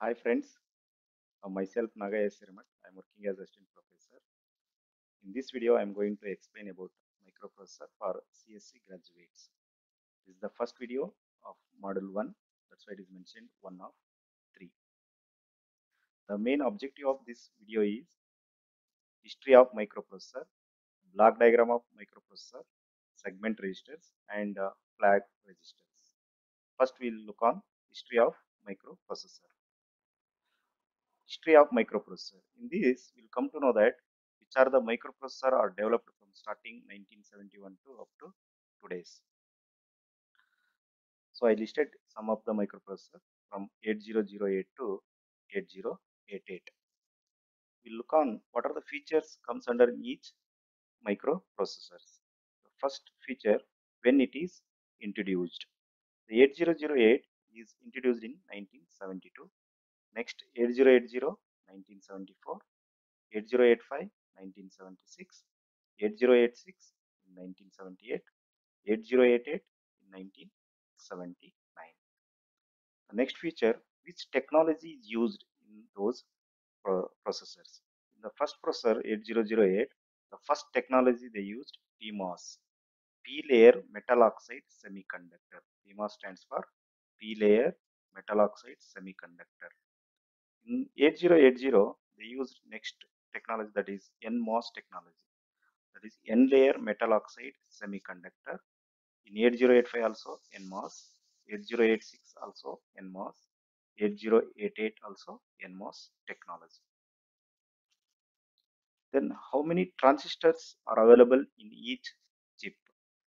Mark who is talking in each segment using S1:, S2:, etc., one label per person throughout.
S1: Hi friends, uh, myself Naga S. Sirimat. I'm working as assistant professor. In this video, I'm going to explain about microprocessor for CSC graduates. This is the first video of module 1. That's why it is mentioned 1 of 3. The main objective of this video is history of microprocessor, block diagram of microprocessor, segment registers and uh, flag registers. First, we'll look on history of microprocessor. History of microprocessor. In this, we'll come to know that which are the microprocessor are developed from starting 1971 to up to today's. So I listed some of the microprocessor from 8008 to 8088. We'll look on what are the features comes under each microprocessors. The first feature when it is introduced. The 8008 is introduced in 1972 Next 8080 1974, 8085 1976, 8086 1978, 8088 1979. The next feature which technology is used in those pro processors. In the first processor 8008, the first technology they used PMOS, P layer metal oxide semiconductor. PMOS stands for P layer metal oxide semiconductor in 8080 they used next technology that is NMOS technology. That is N layer metal oxide semiconductor. In 8085 also NMOS 8086 also NMOS 8088 also NMOS technology. Then how many transistors are available in each chip?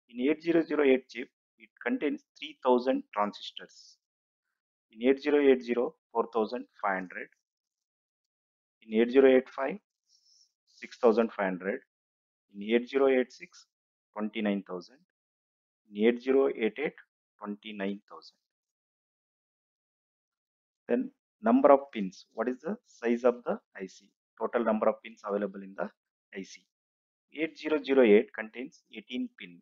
S1: In 8008 chip it contains 3000 transistors. In 8080 4500 in 8085 6500 in 8086 29000 in 8088 29000 then number of pins. What is the size of the IC total number of pins available in the IC 8008 contains 18 pin.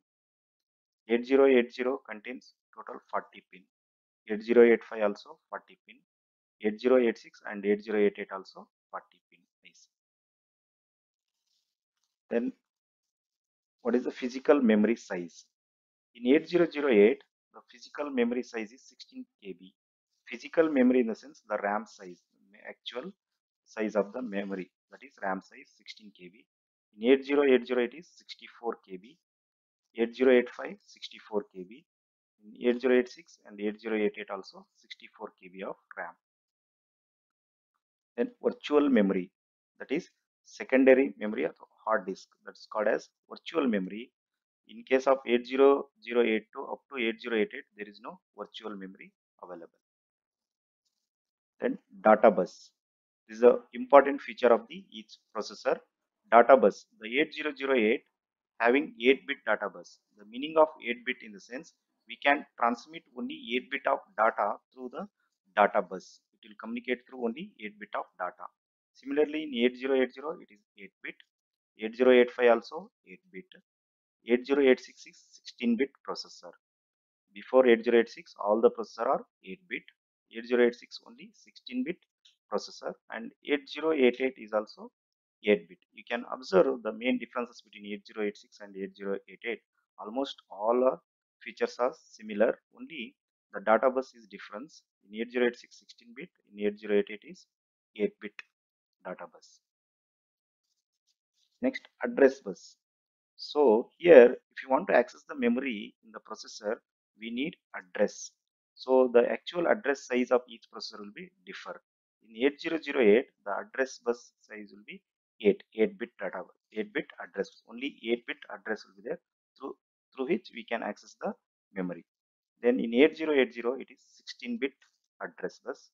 S1: 8080 contains total 40 pin. 8085 also 40 pin 8086 and 8088 also 40 pin IC. Then what is the physical memory size? In 8008 the physical memory size is 16 KB. Physical memory in the sense the RAM size, actual size of the memory that is RAM size 16 KB. In 8080 it is 64 KB. 8085 64 KB. In 8086 and 8088 also 64 KB of RAM then virtual memory that is secondary memory of hard disk that's called as virtual memory. In case of 80082 up to 8088 there is no virtual memory available. Then data bus this is a important feature of the each processor. Data bus the 8008 having 8 bit data bus the meaning of 8 bit in the sense we can transmit only 8 bit of data through the data bus it will communicate through only 8 bit of data. Similarly, in 8080 it is 8 bit, 8085 also 8 bit, 8086 is 16 bit processor. Before 8086 all the processor are 8 bit, 8086 only 16 bit processor and 8088 is also 8 bit. You can observe the main differences between 8086 and 8088. Almost all features are similar, only the data bus is different in 8086 16 bit. In 8088 is 8 bit data bus. Next address bus. So here if you want to access the memory in the processor we need address. So the actual address size of each processor will be differ. In 8008 the address bus size will be 8 8 bit data bus, 8 bit address. Only 8 bit address will be there through through which we can access the memory. Then in 8080 it is 16 bit address bus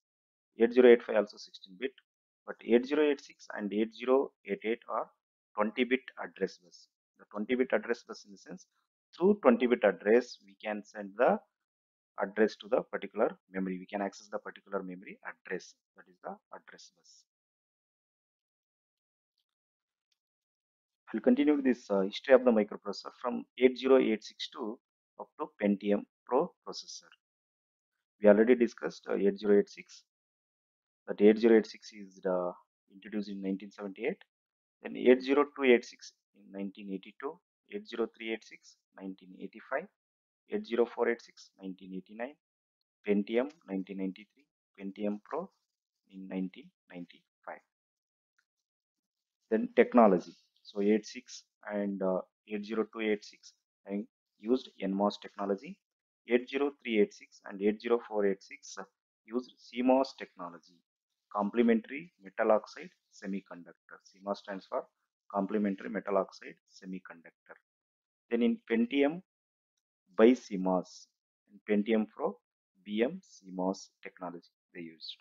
S1: 8085 also 16 bit but 8086 and 8088 are 20 bit address bus the 20 bit address bus in the sense through 20 bit address we can send the address to the particular memory. We can access the particular memory address that is the address bus I'll continue with this uh, history of the microprocessor from 8086 up to Pentium Pro processor. We already discussed uh, 8086. that 8086 is uh, introduced in 1978 then 80286 in 1982 80386 1985 80486 1989 pentium 1993 pentium pro in 1995 then technology. So 86 and uh, 80286 having used nmos technology 80386 and 80486 used cmos technology. Complementary metal oxide semiconductor. Cmos stands for complementary metal oxide semiconductor. Then in pentium BiCMOS and pentium pro bm cmos technology they used.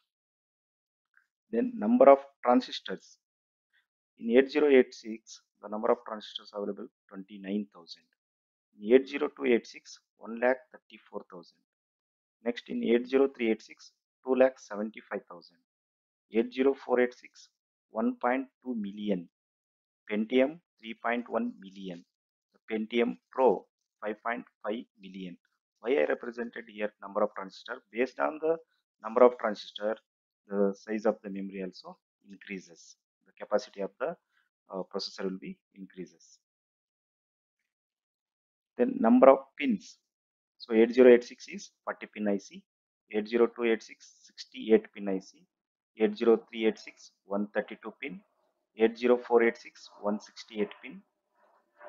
S1: Then number of transistors. In 8086, the number of transistors available 29,000. In 80286, 1 lakh 34,000. Next in 80386, 2 lakh 75,000. 80486, 1.2 million. Pentium 3.1 million. The Pentium Pro 5.5 million. Why I represented here number of transistor based on the number of transistor, the size of the memory also increases the capacity of the uh, processor will be increases then number of pins. So 8086 is 40 pin IC 80286 68 pin IC 80386 132 pin 80486 168 pin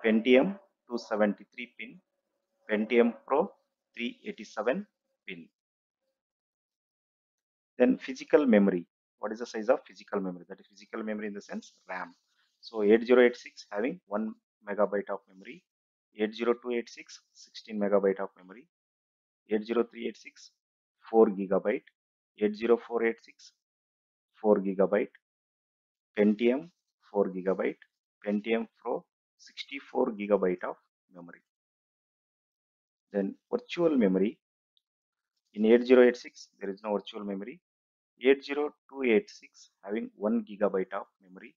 S1: Pentium 273 pin Pentium Pro 387 pin. Then physical memory. What is the size of physical memory? That is physical memory in the sense ram. So 8086 having 1 megabyte of memory 80286 16 megabyte of memory 80386 4 gigabyte 80486 4 gigabyte pentium 4 gigabyte pentium pro 64 gigabyte of memory. Then virtual memory in 8086 there is no virtual memory. 80286 having 1 gigabyte of memory.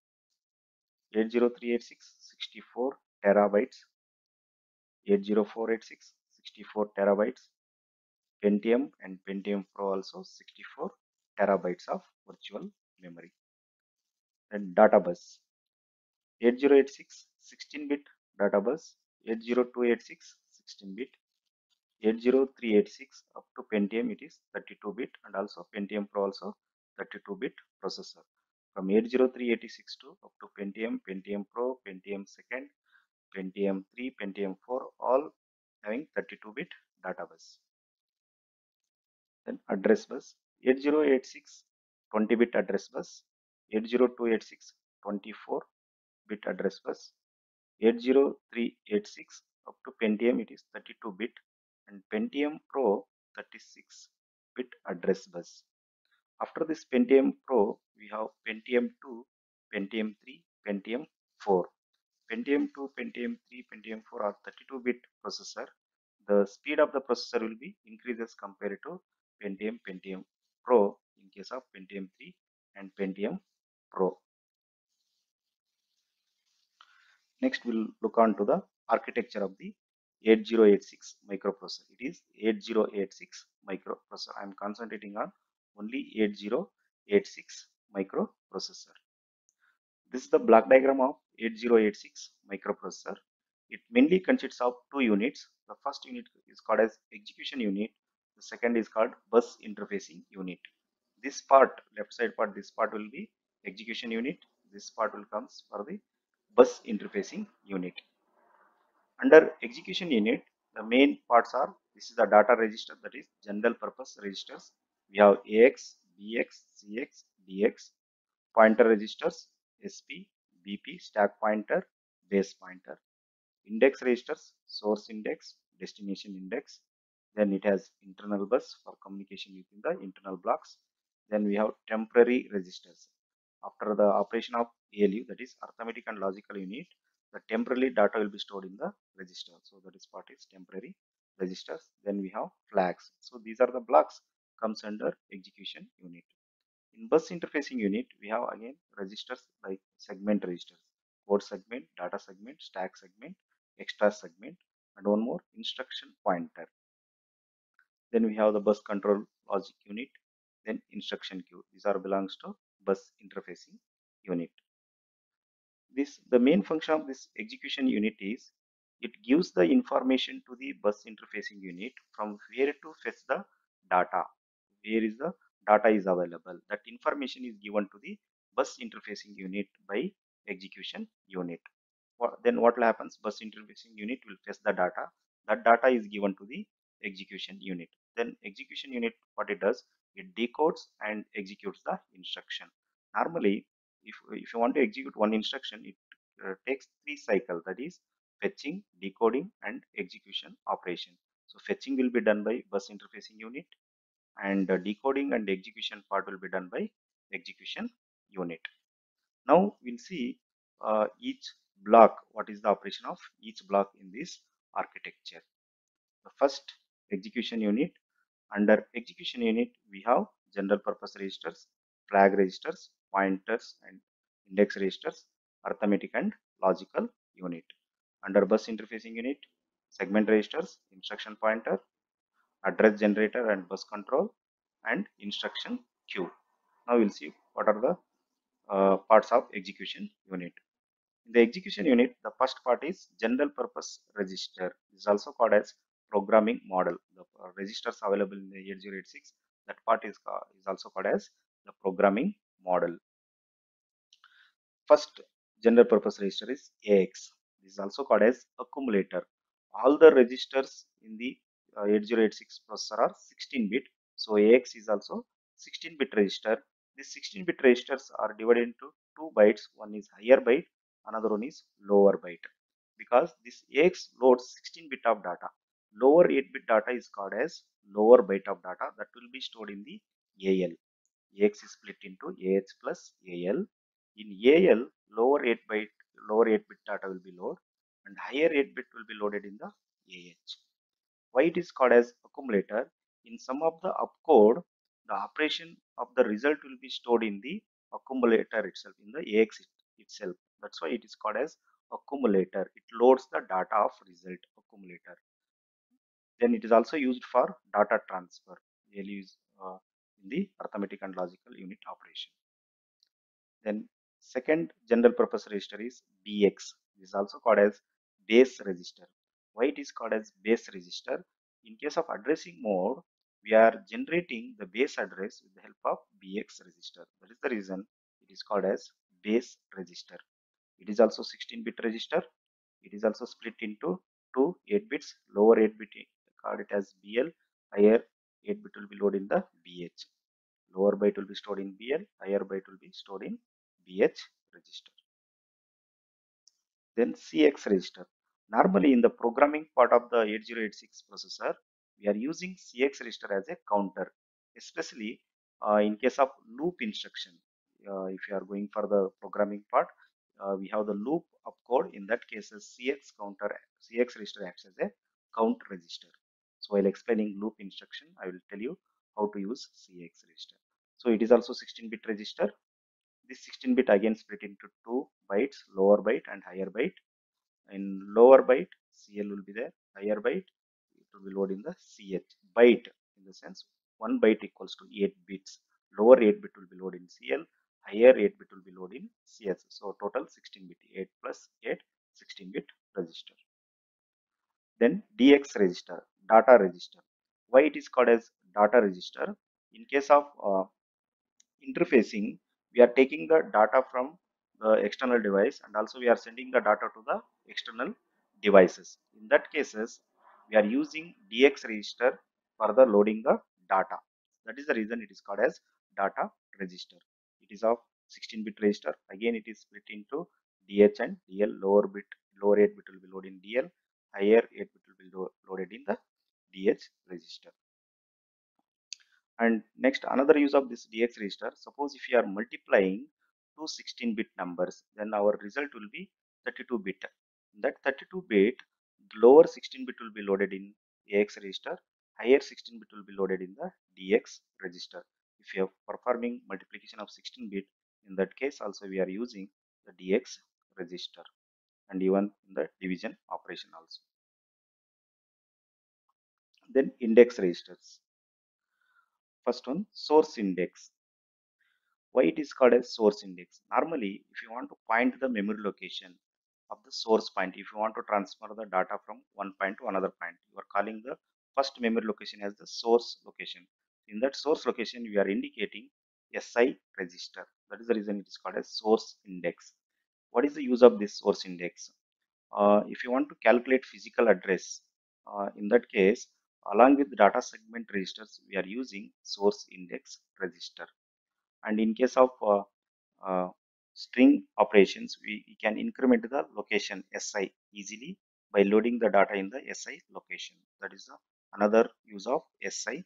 S1: 80386 64 terabytes 80486 64 terabytes pentium and pentium pro also 64 terabytes of virtual memory and data bus 8086 16 bit data bus 80286 16 bit 80386 up to Pentium it is 32 bit and also Pentium Pro also 32 bit processor. From 80386 to up to Pentium, Pentium Pro, Pentium second, Pentium 3, Pentium 4 all having 32 bit data bus. Then address bus 8086 20 bit address bus 80286 24 bit address bus 80386 up to Pentium it is 32 bit and Pentium Pro 36 bit address bus. After this Pentium Pro, we have Pentium 2, Pentium 3, Pentium 4. Pentium 2, Pentium 3, Pentium 4 are 32 bit processor. The speed of the processor will be increases compared to Pentium, Pentium Pro in case of Pentium 3 and Pentium Pro. Next, we'll look on to the architecture of the 8086 microprocessor. It is 8086 microprocessor. I am concentrating on only 8086 microprocessor. This is the block diagram of 8086 microprocessor. It mainly consists of two units. The first unit is called as execution unit. The second is called bus interfacing unit. This part, left side part, this part will be execution unit. This part will comes for the bus interfacing unit. Under execution unit, the main parts are this is the data register that is general purpose registers. We have AX, BX, CX, DX, pointer registers, SP, BP, stack pointer, base pointer, index registers, source index, destination index. Then it has internal bus for communication within the internal blocks. Then we have temporary registers. After the operation of ALU, that is arithmetic and logical unit, the temporary data will be stored in the register. So that is part is temporary registers. Then we have flags. So these are the blocks comes under execution unit. In bus interfacing unit, we have again registers like segment registers, code segment, data segment, stack segment, extra segment, and one more instruction pointer. Then we have the bus control logic unit. then instruction queue. These are belongs to bus interfacing unit. This the main function of this execution unit is it gives the information to the bus interfacing unit from where to fetch the data. Where is the data is available. That information is given to the bus interfacing unit by execution unit. What, then what will happens? Bus interfacing unit will fetch the data. That data is given to the execution unit. Then execution unit, what it does, it decodes and executes the instruction. Normally, if, if you want to execute one instruction, it uh, takes three cycles. That is fetching, decoding, and execution operation. So fetching will be done by bus interfacing unit, and uh, decoding and execution part will be done by execution unit. Now we'll see uh, each block, what is the operation of each block in this architecture. The first execution unit, under execution unit we have general purpose registers, flag registers, pointers and index registers, arithmetic and logical unit. Under bus interfacing unit, segment registers, instruction pointer, address generator and bus control and instruction queue. Now we'll see what are the uh, parts of execution unit. In the execution unit, the first part is general purpose register. This is also called as programming model. The uh, registers available in the 8086, that part is, is also called as the programming model. First general purpose register is AX. This is also called as accumulator. All the registers in the 8086 processor are 16 bit. So AX is also 16 bit register. These 16 bit registers are divided into two bytes. One is higher byte, another one is lower byte. Because this AX loads 16 bit of data. Lower 8 bit data is called as lower byte of data that will be stored in the AL. AX is split into AH plus AL. In AL, lower 8 byte, lower 8 bit data will be loaded and higher 8 bit will be loaded in the AH. Why it is called as accumulator? In some of the opcode, the operation of the result will be stored in the accumulator itself, in the AX itself. That's why it is called as accumulator. It loads the data of result accumulator. Then it is also used for data transfer. Really use uh, in the arithmetic and logical unit operation. Then second general purpose register is BX. This is also called as base register. Why it is called as base register? In case of addressing mode, we are generating the base address with the help of BX register. That is the reason it is called as base register. It is also 16-bit register. It is also split into two 8 bits. Lower 8 bit called it as BL. Higher 8 bit will be loaded in the BH. Lower byte will be stored in BL. Higher byte will be stored in BH register. Then CX register. Normally in the programming part of the 8086 processor, we are using CX register as a counter, especially uh, in case of loop instruction. Uh, if you are going for the programming part, uh, we have the loop opcode. In that case, CX counter, CX register acts as a count register. So while explaining loop instruction, I will tell you how to use CX register. So it is also 16-bit register. This 16-bit again split into two bytes, lower byte and higher byte. In lower byte, CL will be there. Higher byte, it will be loaded in the CH byte. In the sense, one byte equals to 8 bits. Lower 8 bit will be loaded in CL. Higher 8 bit will be loaded in CS. So total 16 bit. 8 plus 8, 16 bit register. Then DX register, data register. Why it is called as data register? In case of uh, interfacing, we are taking the data from the external device and also we are sending the data to the external devices. In that cases, we are using DX register for the loading the data. That is the reason it is called as data register. It is of 16-bit register. Again, it is split into DH and DL. Lower bit, lower 8 bit will be loaded in DL. Higher 8 bit will be lo loaded in the DH register. And next, another use of this DX register. Suppose if you are multiplying two 16-bit numbers, then our result will be 32-bit. That 32-bit, lower 16-bit will be loaded in AX register, higher 16-bit will be loaded in the DX register. If you are performing multiplication of 16-bit, in that case also we are using the DX register and even in the division operation also. Then index registers. First one, source index. Why it is called as source index? Normally, if you want to point the memory location of the source point, if you want to transfer the data from one point to another point, you are calling the first memory location as the source location. In that source location, we are indicating SI register. That is the reason it is called as source index. What is the use of this source index? Uh, if you want to calculate physical address, uh, in that case, along with data segment registers, we are using source index register. And in case of uh, uh, string operations, we, we, can increment the location SI easily by loading the data in the SI location. That is another use of SI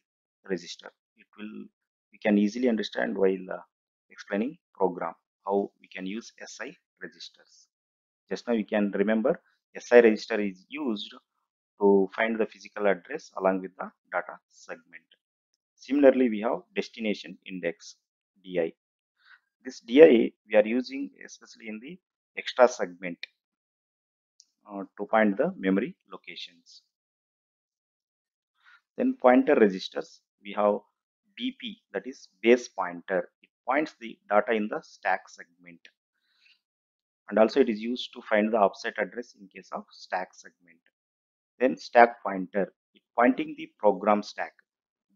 S1: register. It will we can easily understand while uh, explaining program how we can use SI registers. Just now you can remember SI register is used to find the physical address along with the data segment. Similarly, we have destination index DI. This DI we are using especially in the extra segment uh, to find the memory locations. Then pointer registers, we have BP that is base pointer. It points the data in the stack segment. And also it is used to find the offset address in case of stack segment. Then stack pointer, it pointing the program stack.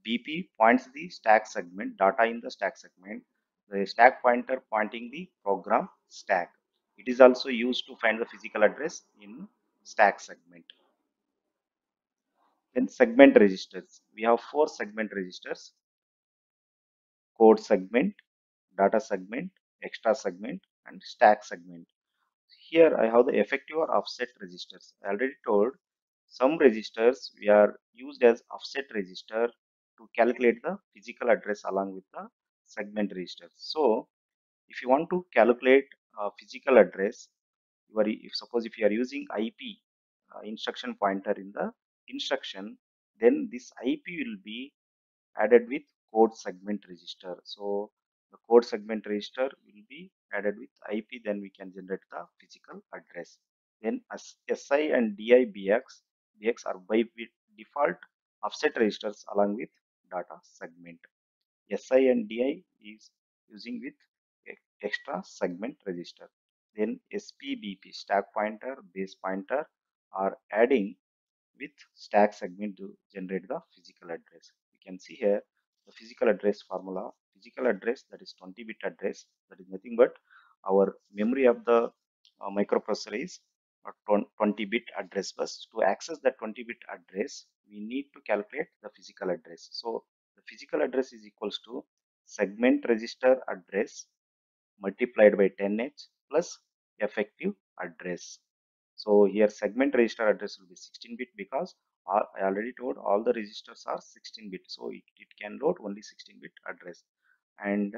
S1: BP points the stack segment, data in the stack segment. The stack pointer pointing the program stack. It is also used to find the physical address in stack segment. Then segment registers. We have four segment registers. Code segment, data segment, extra segment and stack segment. Here I have the effective or offset registers. I already told some registers we are used as offset register to calculate the physical address along with the segment register. So if you want to calculate a physical address, you are, if suppose if you are using IP uh, instruction pointer in the instruction, then this IP will be added with code segment register. So the code segment register will be added with IP, then we can generate the physical address. Then SI and DI BX, BX are by default offset registers along with data segment. SI and DI is using with extra segment register. Then SPBP stack pointer, base pointer are adding with stack segment to generate the physical address. You can see here the physical address formula. Physical address that is 20 bit address that is nothing but our memory of the uh, microprocessor is 20 bit address bus. To access that 20 bit address, we need to calculate the physical address. So physical address is equals to segment register address multiplied by 10h plus effective address. So here segment register address will be 16 bit because I already told all the registers are 16 bit. So it, can load only 16 bit address and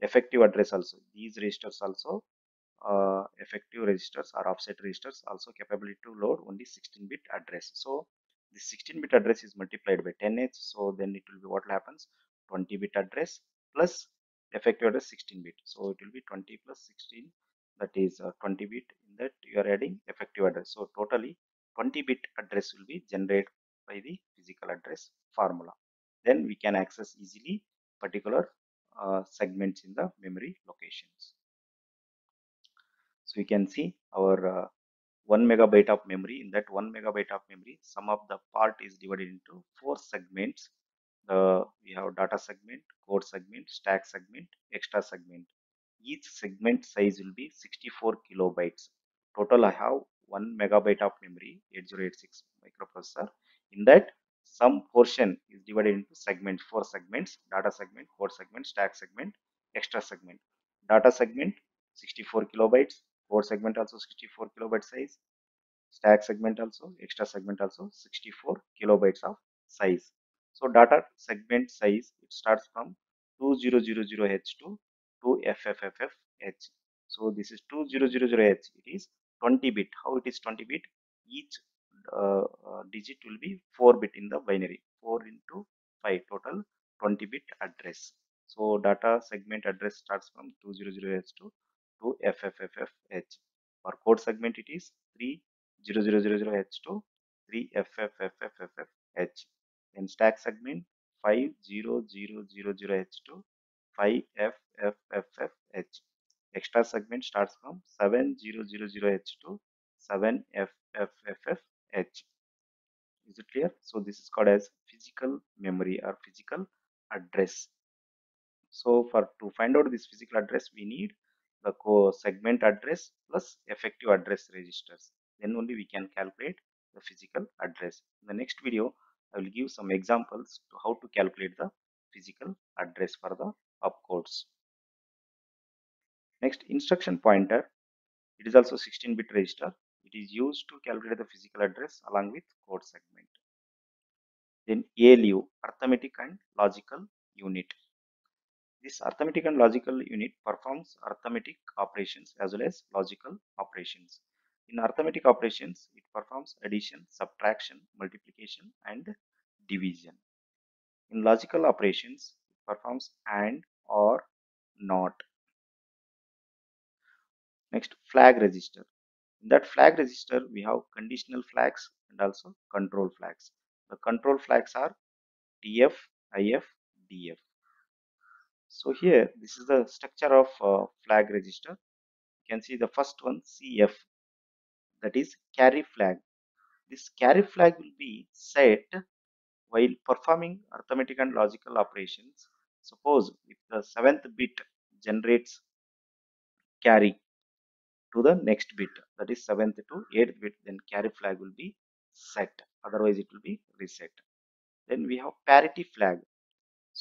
S1: effective address also. These registers also uh, effective registers or offset registers also capability to load only 16 bit address. So the 16 bit address is multiplied by 10h. So then it will be what happens 20 bit address plus effective address 16 bit. So it will be 20 plus 16 that is uh, 20 bit in that you are adding effective address. So totally 20 bit address will be generated by the physical address formula. Then we can access easily particular uh, segments in the memory locations. So you can see our uh, 1 megabyte of memory. In that 1 megabyte of memory, some of the part is divided into four segments. The we have data segment, code segment, stack segment, extra segment. Each segment size will be 64 kilobytes. Total I have 1 megabyte of memory, 8086 microprocessor. In that, some portion is divided into segments, four segments, data segment, code segment, stack segment, extra segment. Data segment 64 kilobytes, code segment also 64 kilobyte size, stack segment also, extra segment also 64 kilobytes of size. So data segment size, it starts from 2000H to 2FFFFH. So this is 2000H, it is 20 bit. How it is 20 bit? Each uh, uh, digit will be 4 bit in the binary. 4 into 5 total 20 bit address. So data segment address starts from 200H to to FFFFH. For code segment it is 30000H to 3FFFFFH. Then stack segment 50000H to 5FFFFH. Extra segment starts from 7000H to 7FFFFH. Is it clear? So this is called as physical memory or physical address. So for to find out this physical address, we need the segment address plus effective address registers. Then only we can calculate the physical address. In the next video, I will give some examples to how to calculate the physical address for the opcodes. Next, instruction pointer. It is also 16-bit register. It is used to calculate the physical address along with code segment. Then ALU, arithmetic and logical unit. This arithmetic and logical unit performs arithmetic operations as well as logical operations. In arithmetic operations, it performs addition, subtraction, multiplication, and division. In logical operations, it performs AND or NOT. Next, flag register. In that flag register, we have conditional flags and also control flags. The control flags are TF, IF, DF. So here, this is the structure of uh, flag register. You can see the first one, CF, that is carry flag. This carry flag will be set while performing arithmetic and logical operations. Suppose if the seventh bit generates carry to the next bit, that is seventh to eighth bit, then carry flag will be set. Otherwise, it will be reset. Then we have parity flag.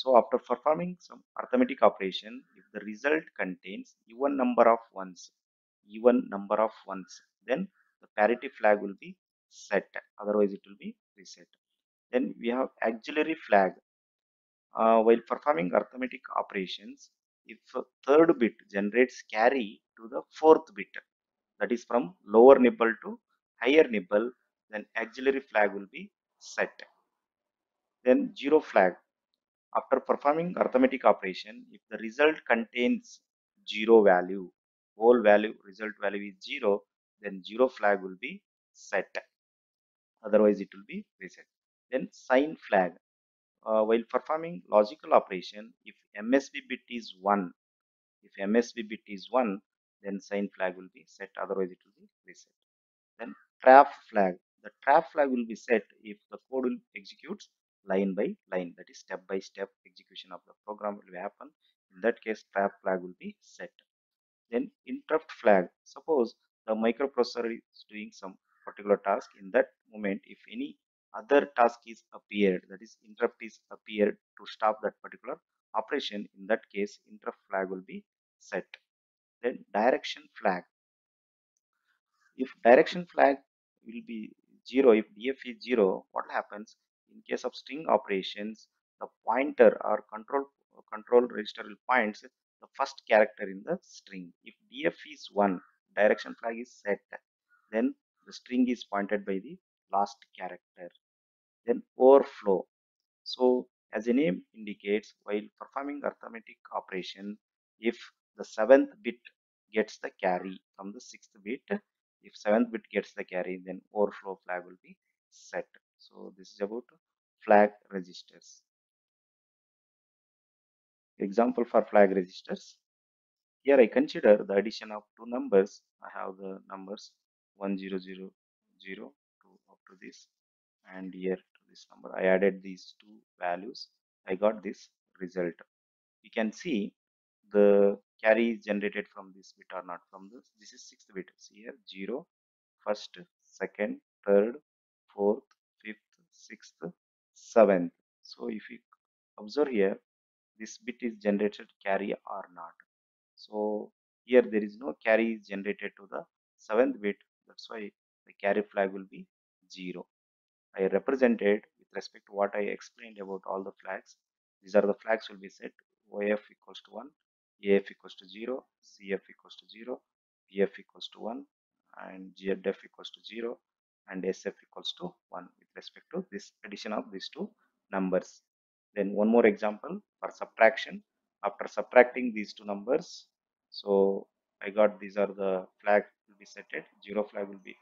S1: So after performing some arithmetic operation, if the result contains even number of ones, even number of ones, then the parity flag will be set. Otherwise, it will be reset. Then we have auxiliary flag. Uh, while performing arithmetic operations, if third bit generates carry to the fourth bit, that is from lower nibble to higher nibble, then auxiliary flag will be set. Then zero flag. After performing arithmetic operation, if the result contains zero value, whole value, result value is zero, then zero flag will be set. Otherwise, it will be reset. Then sign flag. Uh, while performing logical operation, if MSB bit is 1, if MSB bit is 1, then sign flag will be set, otherwise it will be reset. Then trap flag. The trap flag will be set if the code will executes line by line, that is step by step execution of the program will happen. In that case, trap flag will be set. Then interrupt flag. Suppose the microprocessor is doing some particular task. In that moment, if any other task is appeared, that is interrupt is appeared to stop that particular operation, in that case, interrupt flag will be set. Then direction flag. If direction flag will be 0, if df is 0, what happens? In case of string operations, the pointer or control control register will points the first character in the string. If df is 1, direction flag is set, then the string is pointed by the last character. Then overflow. So as the name indicates, while performing arithmetic operation, if the seventh bit gets the carry from the sixth bit, if seventh bit gets the carry, then overflow flag will be set. So this is about flag registers. Example for flag registers. Here I consider the addition of two numbers. I have the numbers 1000 to up to this and here to this number. I added these two values. I got this result. You can see the carry is generated from this bit or not from this. This is sixth bit. See here 0, first, second, third, fourth, sixth, seventh. So if you observe here, this bit is generated carry or not. So here there is no carry is generated to the seventh bit. That's why the carry flag will be 0. I represented with respect to what I explained about all the flags. These are the flags will be set OF equals to 1, AF equals to 0, CF equals to 0, PF equals to 1, and GDF equals to 0, and SF equals to 1 with respect to this addition of these two numbers. Then one more example for subtraction. After subtracting these two numbers, so I got these are the flag will be set at 0 flag will be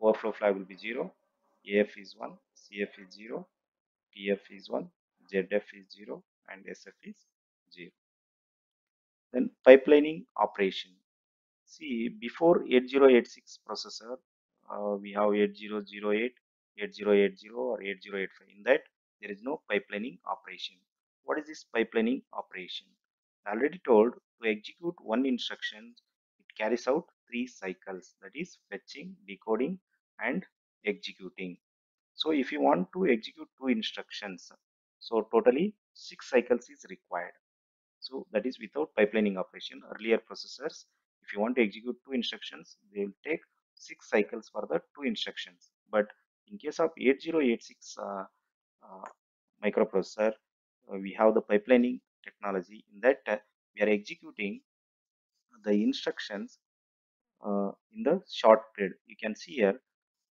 S1: overflow flag will be 0, AF is 1, CF is 0, PF is 1, ZF is 0 and SF is 0. Then pipelining operation. See, before 8086 processor, uh, we have 8008, 8080 or 8085. In that, there is no pipelining operation. What is this pipelining operation? I already told to execute one instruction, it carries out three cycles that is fetching, decoding and executing. So if you want to execute two instructions, so totally six cycles is required. So that is without pipelining operation. Earlier processors, if you want to execute two instructions, they will take six cycles for the two instructions. But in case of 8086 uh, uh, microprocessor, uh, we have the pipelining technology. In that, uh, we are executing the instructions uh, in the short period. You can see here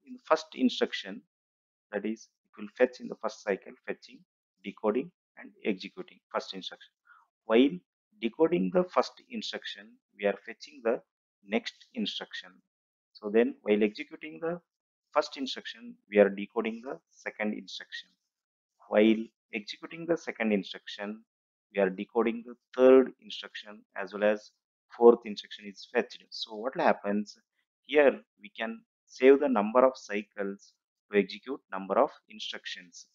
S1: in the first instruction, that is, it will fetch in the first cycle, fetching, decoding, and executing first instruction. While decoding the first instruction, we are fetching the next instruction. So then while executing the first instruction, we are decoding the second instruction. While executing the second instruction, we are decoding the third instruction as well as fourth instruction is fetched. So what happens here, we can save the number of cycles to execute number of instructions.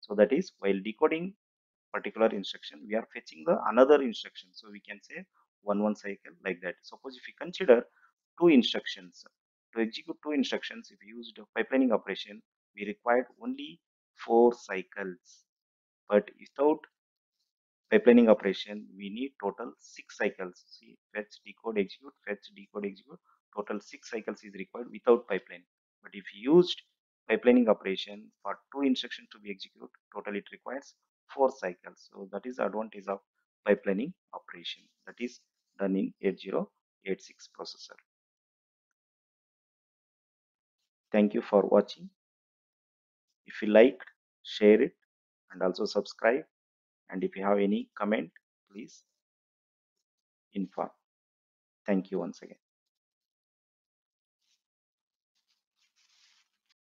S1: So that is while decoding particular instruction, we are fetching the another instruction. So we can say one one cycle like that. Suppose if we consider two instructions to execute two instructions, if we used a pipelining operation, we required only four cycles. But without pipelining operation, we need total six cycles. See, fetch, decode, execute, fetch, decode, execute. Total six cycles is required without pipeline. But if you used pipelining operation for two instructions to be executed, total it requires four cycles. So that is the advantage of pipelining operation that is done in 8086 processor. Thank you for watching. If you liked, share it and also subscribe. And if you have any comment, please inform. Thank you once again.